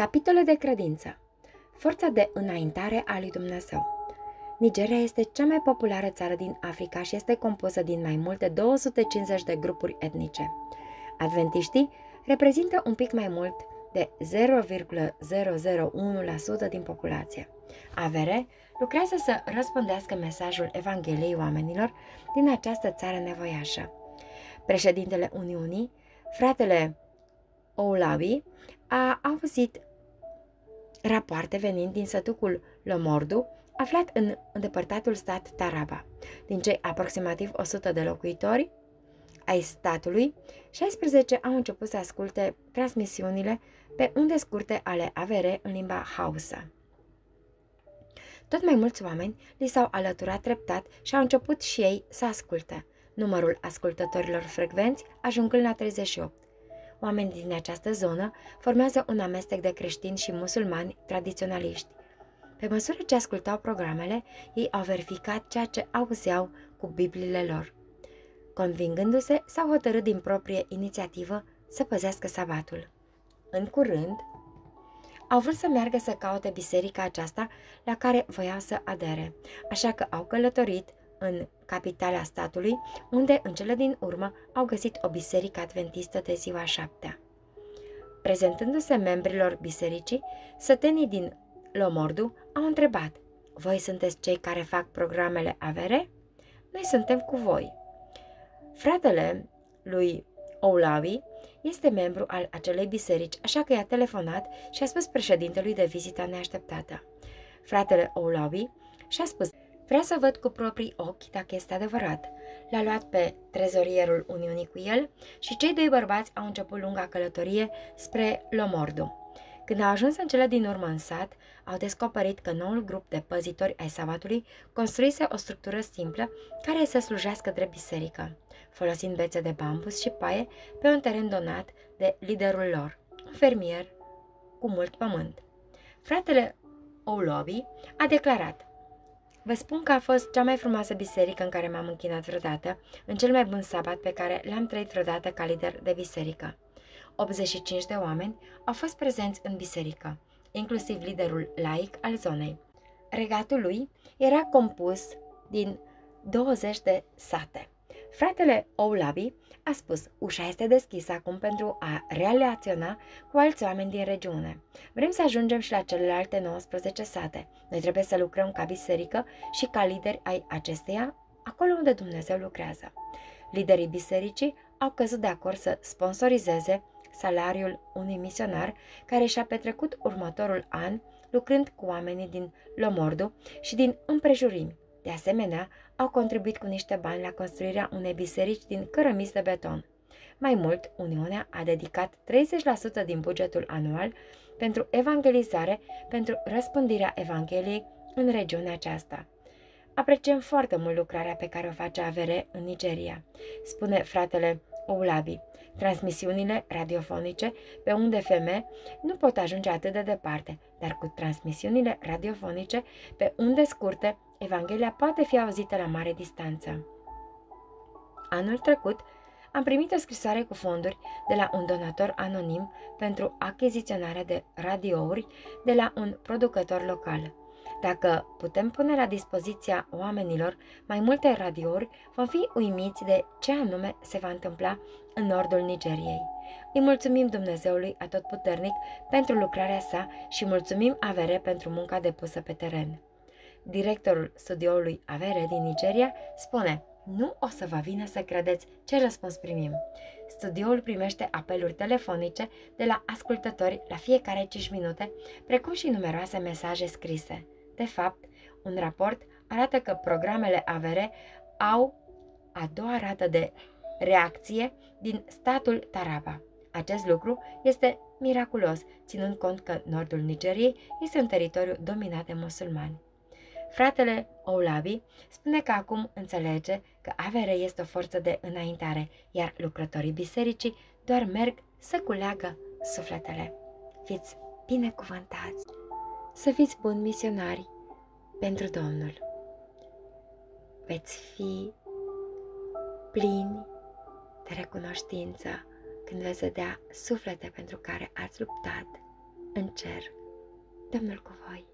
Capitole de credință Forța de înaintare a lui Dumnezeu Nigeria este cea mai populară țară din Africa și este compusă din mai mult de 250 de grupuri etnice. Adventiștii reprezintă un pic mai mult de 0,001% din populație. Avere lucrează să răspândească mesajul Evangheliei oamenilor din această țară nevoiașă. Președintele Uniunii, fratele Oulavi, a auzit rapoarte venind din sătucul Lomordu, aflat în îndepărtatul stat Taraba. Din cei aproximativ 100 de locuitori ai statului, 16 au început să asculte transmisiunile pe unde scurte ale avere în limba Hausa. Tot mai mulți oameni li s-au alăturat treptat și au început și ei să asculte, numărul ascultătorilor frecvenți ajungând la 38. Oamenii din această zonă formează un amestec de creștini și musulmani tradiționaliști. Pe măsură ce ascultau programele, ei au verificat ceea ce auzeau cu Bibliile lor. Convingându-se, s-au hotărât din proprie inițiativă să păzească sabatul. În curând, au vrut să meargă să caute biserica aceasta la care voiau să adere, așa că au călătorit în capitala statului, unde în cele din urmă au găsit o biserică adventistă de ziua șaptea. Prezentându-se membrilor bisericii, sătenii din Lomordu au întrebat, Voi sunteți cei care fac programele avere? Noi suntem cu voi. Fratele lui Oulavi este membru al acelei biserici, așa că i-a telefonat și a spus președintelui de vizita neașteptată. Fratele Oulavi și-a spus, Vrea să văd cu proprii ochi dacă este adevărat. L-a luat pe trezorierul Uniunii cu el și cei doi bărbați au început lunga călătorie spre Lomordu. Când au ajuns în cele din urmă în sat, au descoperit că noul grup de păzitori ai sabatului construise o structură simplă care să slujească drept biserică, folosind bețe de bambus și paie pe un teren donat de liderul lor, un fermier cu mult pământ. Fratele Oulovi a declarat Vă spun că a fost cea mai frumoasă biserică în care m-am închinat vreodată, în cel mai bun sabat pe care l-am trăit vreodată ca lider de biserică. 85 de oameni au fost prezenți în biserică, inclusiv liderul laic al zonei. Regatul lui era compus din 20 de sate. Fratele Oulabi a spus, ușa este deschisă acum pentru a relaționa cu alți oameni din regiune. Vrem să ajungem și la celelalte 19 sate. Noi trebuie să lucrăm ca biserică și ca lideri ai acesteia acolo unde Dumnezeu lucrează. Liderii bisericii au căzut de acord să sponsorizeze salariul unui misionar care și-a petrecut următorul an lucrând cu oamenii din Lomordu și din împrejurimi. De asemenea, au contribuit cu niște bani la construirea unei biserici din cărămizi de beton. Mai mult, Uniunea a dedicat 30% din bugetul anual pentru evangelizare, pentru răspândirea Evangheliei în regiunea aceasta. Apreciem foarte mult lucrarea pe care o face Avere în Nigeria, spune fratele Oulabi. Transmisiunile radiofonice pe unde FM nu pot ajunge atât de departe, dar cu transmisiunile radiofonice pe unde scurte, Evanghelia poate fi auzită la mare distanță. Anul trecut, am primit o scrisoare cu fonduri de la un donator anonim pentru achiziționarea de radiouri de la un producător local. Dacă putem pune la dispoziția oamenilor mai multe radiouri, vom fi uimiți de ce anume se va întâmpla în nordul Nigeriei. Îi mulțumim Dumnezeului Atotputernic pentru lucrarea sa și mulțumim Avere pentru munca depusă pe teren. Directorul studioului Avere din Nigeria spune nu o să vă vină să credeți ce răspuns primim. Studioul primește apeluri telefonice de la ascultători la fiecare 5 minute, precum și numeroase mesaje scrise. De fapt, un raport arată că programele AVR au a doua rată de reacție din statul Taraba. Acest lucru este miraculos, ținând cont că nordul Nigeriei este un teritoriu dominat de musulmani. Fratele Oulabi spune că acum înțelege că avere este o forță de înaintare, iar lucrătorii bisericii doar merg să culeagă sufletele. Fiți binecuvântați! Să fiți buni misionari pentru Domnul. Veți fi plini de recunoștință când veți vedea suflete pentru care ați luptat în cer. Domnul cu voi!